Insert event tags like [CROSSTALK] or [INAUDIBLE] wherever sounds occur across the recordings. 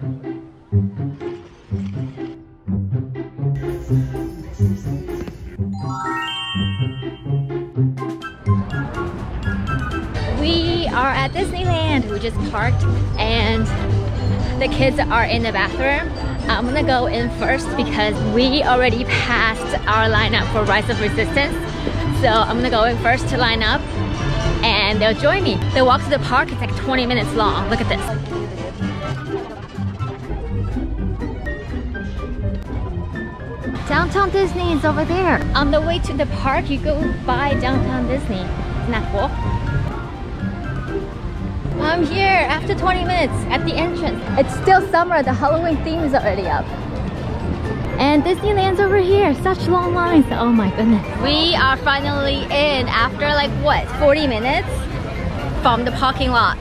We are at Disneyland. We just parked and the kids are in the bathroom. I'm gonna go in first because we already passed our lineup for Rise of Resistance. So I'm gonna go in first to line up and they'll join me. The walk to the park is like 20 minutes long. Look at this. Downtown Disney is over there. On the way to the park, you go by Downtown Disney. Isn't that cool? I'm here after 20 minutes at the entrance. It's still summer, the Halloween theme is already up. And Disneyland's over here, such long lines. Oh my goodness. We are finally in after like what, 40 minutes from the parking lot.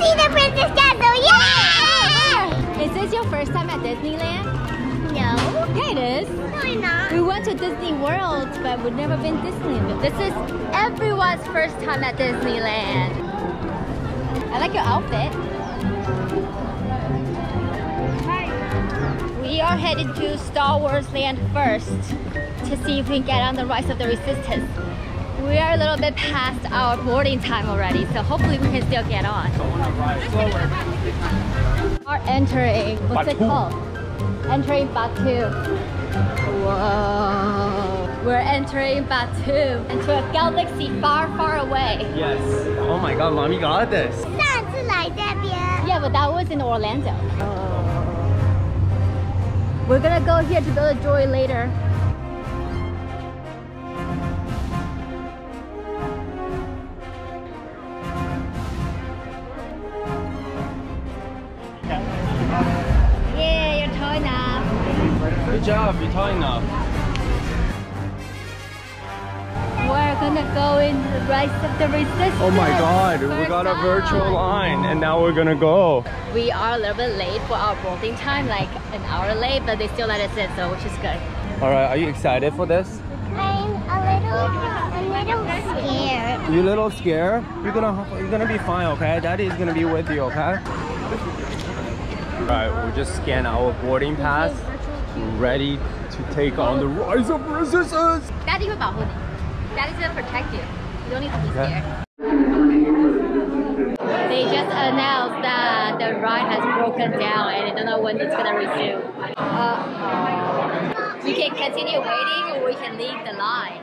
See the Princess Castle, yeah! Is this your first time at Disneyland? No, Yeah, it is. no, I'm not. We went to Disney World, but we've never been Disneyland. This is everyone's first time at Disneyland. I like your outfit. Hi. We are headed to Star Wars Land first to see if we can get on the Rise of the Resistance we are a little bit past our boarding time already, so hopefully we can still get on. Are entering, what's Batuu. it called? Entering Batuu. Whoa. We're entering Batuu, into a galaxy far, far away. Yes. Oh my god, mommy got this. Yeah, but that was in Orlando. Oh. We're gonna go here to build a Joy later. Job, you're tall enough. We're gonna go in the Rise of the Resistance. Oh my god, we First got a time. virtual line and now we're gonna go. We are a little bit late for our boarding time, like an hour late, but they still let us in, so which is good. Alright, are you excited for this? I'm a little, a little scared. You a little scared? You're gonna you're gonna be fine, okay? Daddy is gonna be with you, okay? Alright, we'll just scan our boarding pass ready to take on the rise of resistance. Daddy will protect you. Daddy's gonna protect you. You don't need to be scared. They just announced that the ride has broken down and I don't know when it's gonna resume. Uh. We can continue waiting or we can leave the line.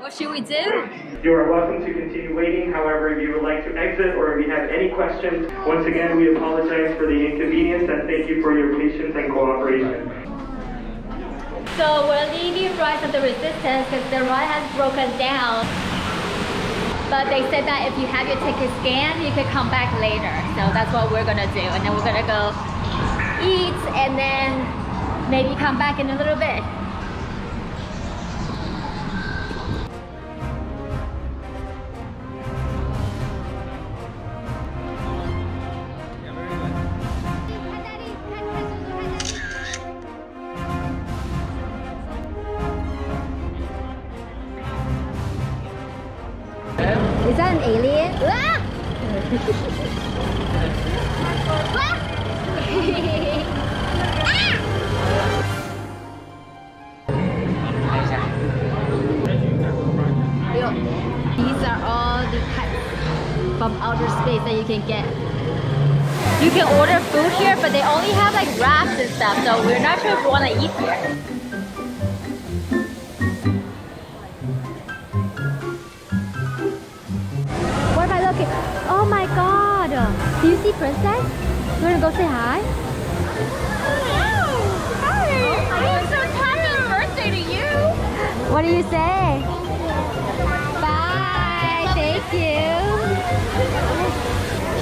What should we do? You are welcome to continue waiting. However, if you would like to exit or if you have any questions, once again, we apologize for the inconvenience and thank you for your patience and cooperation. So we're leaving Rise of the Resistance because the ride has broken down. But they said that if you have your ticket scanned, you can come back later. So that's what we're gonna do. And then we're gonna go eat and then maybe come back in a little bit. From outer space that you can get. You can order food here, but they only have like wraps and stuff, so we're not sure if we want to eat here. What am I looking? Oh my god! Do you see Princess? You wanna go say hi? I'm oh, so happy birthday to you. What do you say?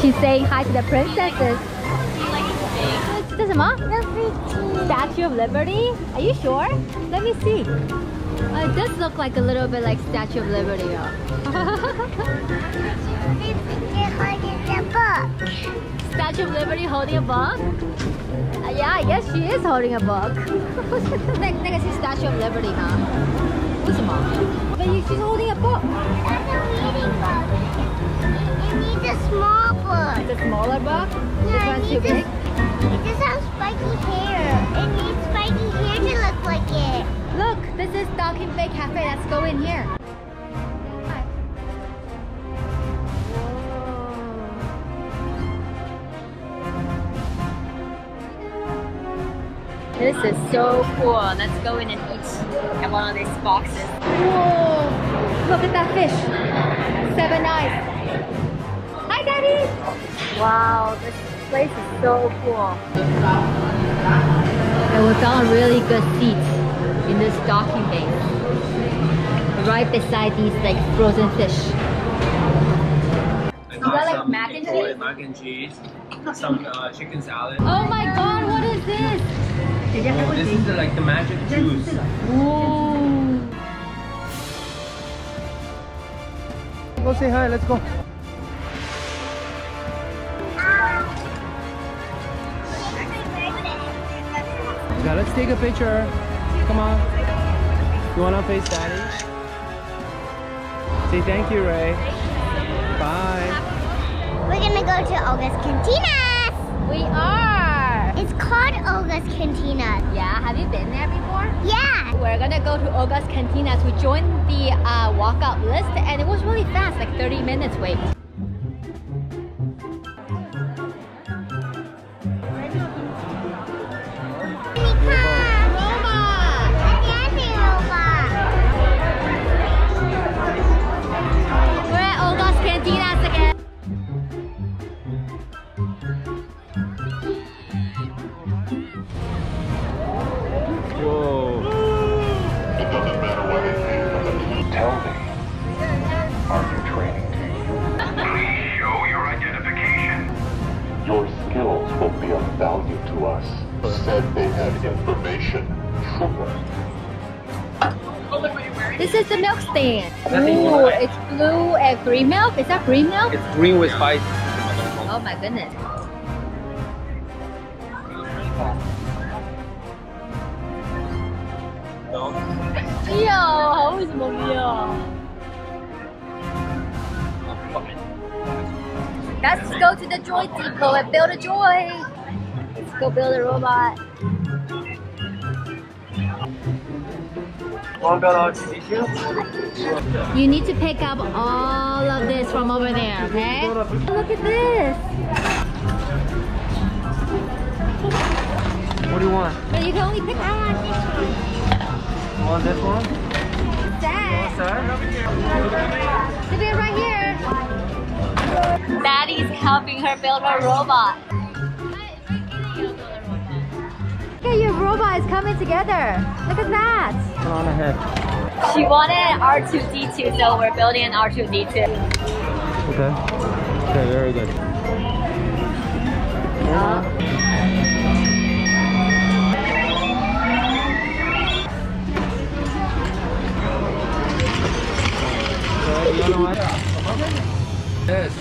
She's saying hi to the princesses. This Ma? Statue of Liberty? Are you sure? Let me see. Uh, it does look like a little bit like Statue of Liberty. Statue of Liberty holding a book? Uh, yeah, guess she is holding a book. [LAUGHS] I think it's Statue of Liberty, huh? Who's mom? But she's holding a book. That's a reading book smaller book. This Yeah, one's too big. a- It just has spiky hair. It needs spiky hair to look like it. Look, this is Docking Bay Cafe. Let's go in here. This is so cool. Let's go in and eat at one of these boxes. Whoa! Look at that fish. Seven eyes. Hi, Daddy. Wow, this place is so cool. And we found really good seats in this docking bay. Right beside these like frozen fish. I got, like, mac and cheese? Mac and cheese. Some uh, chicken salad. Oh my god, what is this? Oh, this is the, like the magic juice. Ooh. Go say hi. Let's go. Let's take a picture. Come on. You wanna face daddy? Say thank you, Rey. Bye. We're gonna go to Oga's Cantinas. We are. It's called Oga's Cantinas. Yeah, have you been there before? Yeah. We're gonna go to Oga's Cantinas. We joined the uh, walkout list and it was really fast, like 30 minutes wait. that they have information. This is the milk stand. Ooh, it's blue and green milk. Is that green milk? It's green with spice. Oh my goodness. Yo, 为什么没有？Let's go to the Droid Depot and build a Joy. Go build a robot. Want to build our tissue? You need to pick up all of this from over there, okay? Look at this. What do you want? But you can only pick one. You want this one? That. Sir? Look at right here. Daddy's helping her build a robot. Look at your robot is coming together. Look at that. Put on ahead. She wanted R2D2, so we're building an R2D2. Okay. Okay, very good. Yes.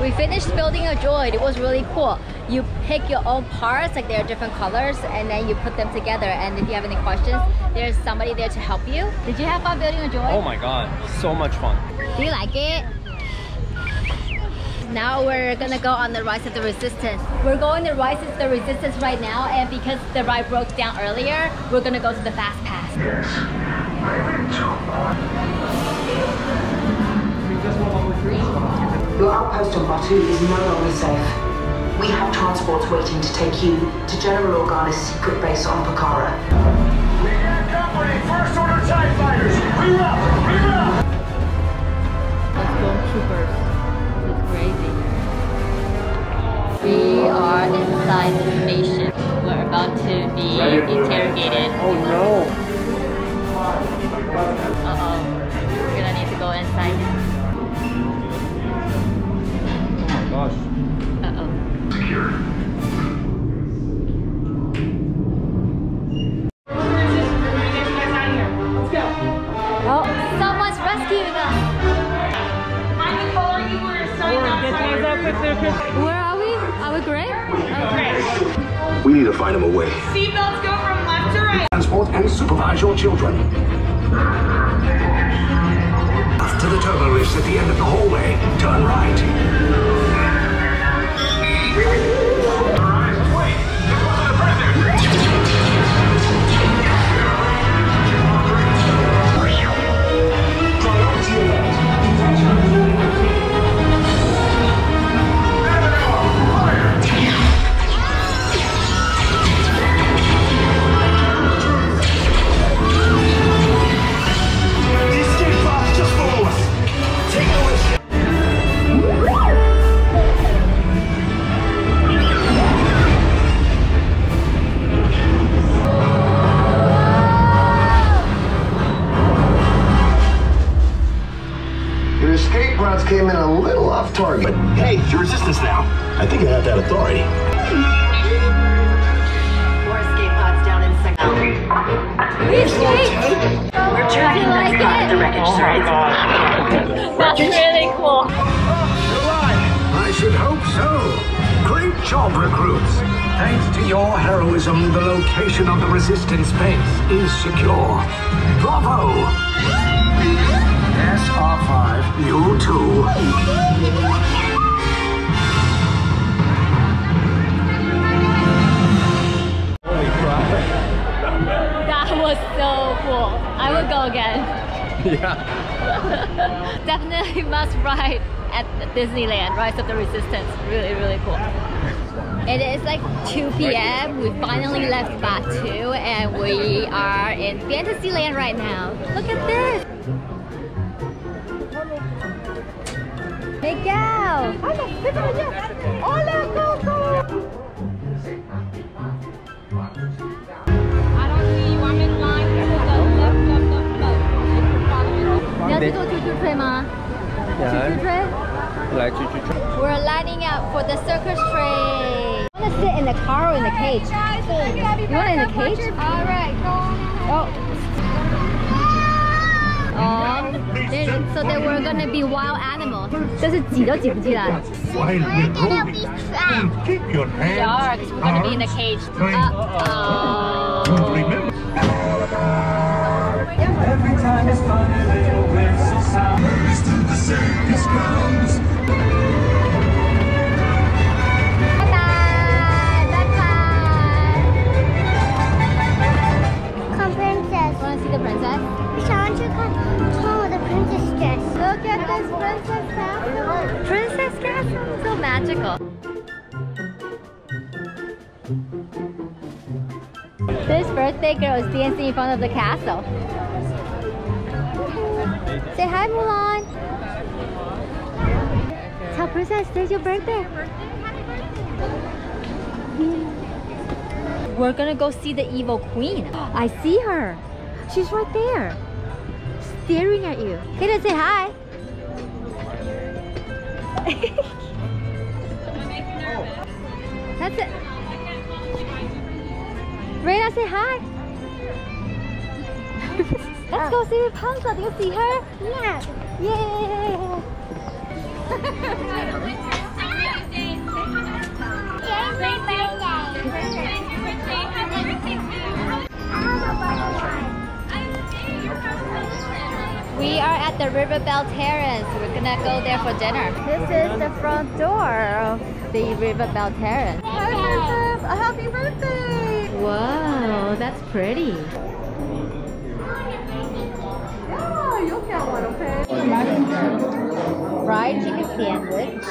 We finished building a droid. It was really cool. You pick your own parts, like they're different colors, and then you put them together. And if you have any questions, there's somebody there to help you. Did you have fun building a joy? Oh my god, so much fun. Do you like it? Now we're gonna go on the Rise of the Resistance. We're going to Rise of the Resistance right now, and because the ride broke down earlier, we're gonna go to the Fast Pass. Yes, Your outpost on Batuu is no longer safe. We have transports waiting to take you to General Organa's secret base on Pacara. Company, first order TIE fighters. Reroute! Reroute! Stormtroopers. This is crazy. We are inside the station. We're about to be interrogated. Oh no. Where are we? Are we gray? Okay. We need to find him a way. Seatbelts go from left to right. Transport and supervise your children. To the turbolift at the end of the hallway. Turn right. Escape came in a little off target. But hey, it's your resistance now. I think I have that authority. More escape pods down in sector. We escaped! We're tracking like that spot at the wreckage site. Oh That's really cool. Oh, I should hope so. Great job, recruits. Thanks to your heroism, the location of the resistance base is secure. Bravo! Yes, R5, you too. Holy crap. That was so cool. I would go again. yeah. [LAUGHS] Definitely must ride at Disneyland, Rise of the Resistance. Really, really cool. It is like 2 p.m. We finally left Batuu and we are in Fantasyland right now. Look at this! Miguel! Olha, vem pra allá. Hola, Coco! Let's go to Yeah. We're lining up for the circus train. I want to sit in the car or in the cage. Right, guys, you want in the cage? Alright, go gonna be wild animals. 这是挤都挤不进来。 While We're gonna be trapped. keep your hands Sharks, we're gonna be in the cage. Uh oh. Remember. Every time it's fun, Magical. This birthday girl is dancing in front of the castle. Say hi, Mulan. Tell Princess today's your birthday. We're gonna go see the evil queen. I see her. She's right there. Staring at you. Kaden, say hi. [LAUGHS] That's it. Raina, say hi. [LAUGHS] Let's go see Rapunzel. Do you see her? Yeah. Yay! Today's my birthday. I have a butterfly. We are at the River Belle Terrace. We're gonna go there for dinner. This is the front door the River Belle Terrace. Hi, Princess! A happy birthday! Wow, that's pretty. Yeah, you'll get one, okay? Fried chicken sandwich.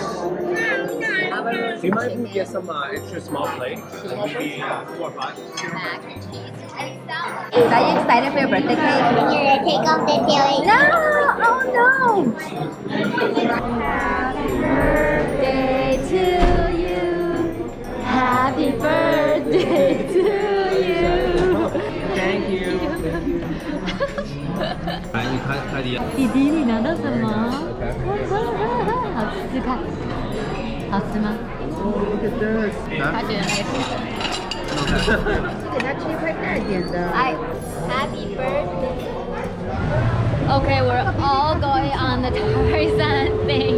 Do you mind if we get some uh, extra small plate? Maybe uh, four or five. mac and cheese. Are you excited for your birthday cake? You're gonna take off the tail. No! Oh no! Happy birthday to you. Happy birthday to you. Thank you. 来，你看快递。弟弟，你拿到什么？好吃，看，好吃吗？ Look at this. 他觉得没吃。I happy birthday. Okay, we're all going on the Tarzan thing.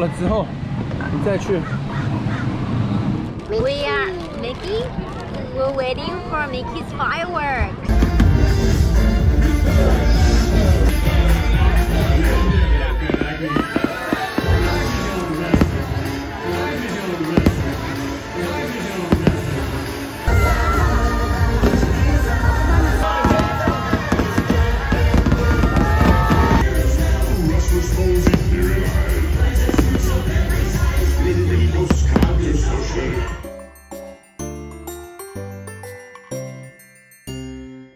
了之后，你再去。We are Mickey. We're waiting for Mickey's fireworks.